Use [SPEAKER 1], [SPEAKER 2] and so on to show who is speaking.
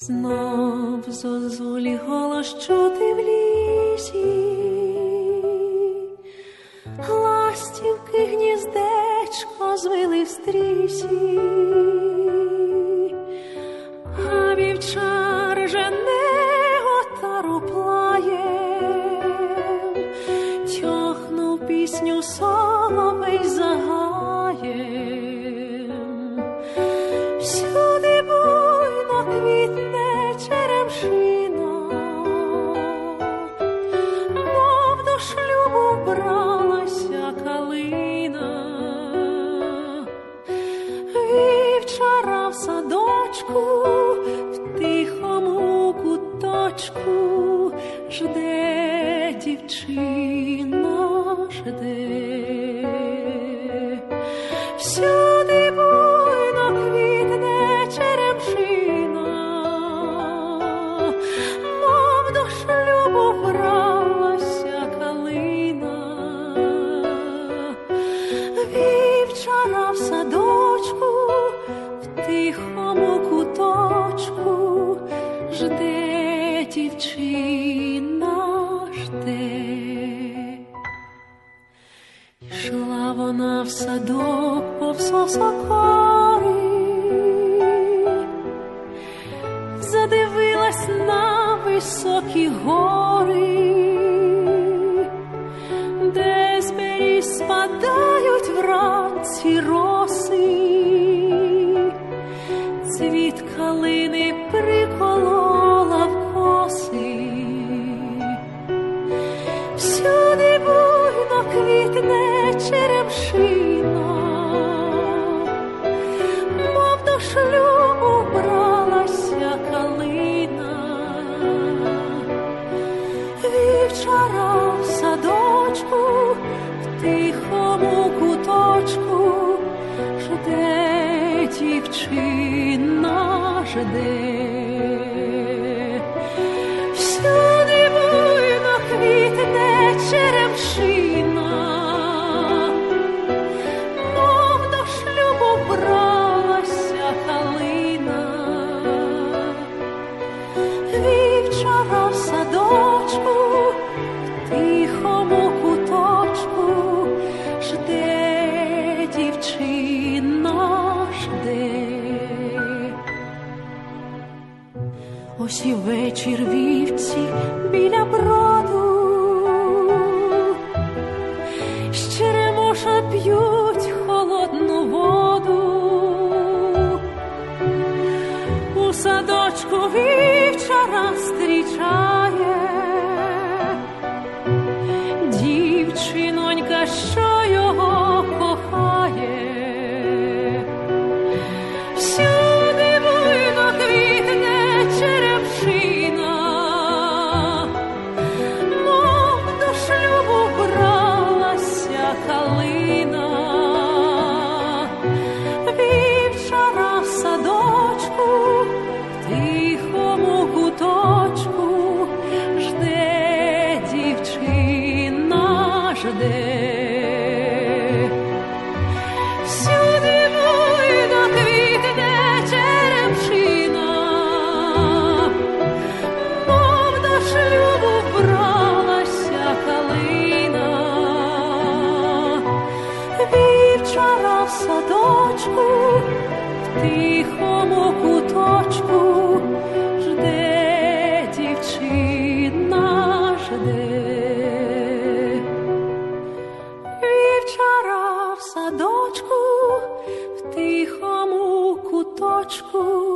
[SPEAKER 1] Знов зозулі голос чути в лісі, ластівки гніздечко звили в стрісі, тьохнув пісню соловей в садок повз осокори, задивилась на високі гори, де з беріз спадають вранці роси, цвіт калини вівчара в садочку, в тихому куточку жде дівчина, жде. Вівчара в садочку, в тихому куточку. Жде дівчина, жде. Ось і вечір вівці біля броду, з черемоша п'ють холодну воду, у садочку дівчинонька, що його кохає. Всюди буйно квітне черепшина, мов до шлюбу бралася калина, тихому куточку жде дівчина жде, вівчара в садочку, в тихому куточку.